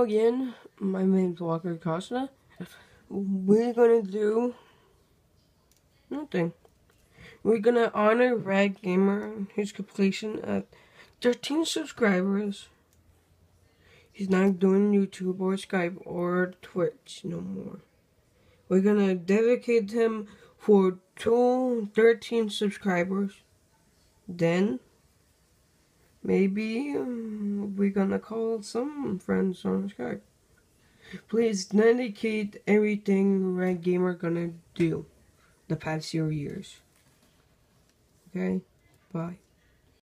Again, my name's Walker Costa. We're gonna do nothing. We're gonna honor Rad Gamer, his completion at 13 subscribers. He's not doing YouTube or Skype or Twitch no more. We're gonna dedicate him for two 13 subscribers. Then Maybe um, we're gonna call some friends on Skype. Please dedicate everything Rad Gamer gonna do the past few years. Okay? Bye.